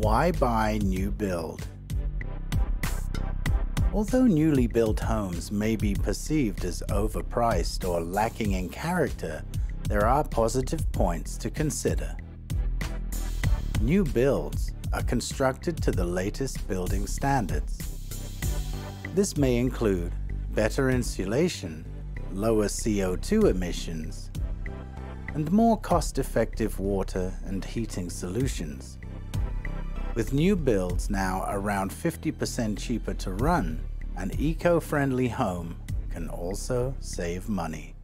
Why buy new build? Although newly built homes may be perceived as overpriced or lacking in character, there are positive points to consider. New builds are constructed to the latest building standards. This may include better insulation, lower CO2 emissions, and more cost-effective water and heating solutions. With new builds now around 50% cheaper to run, an eco-friendly home can also save money.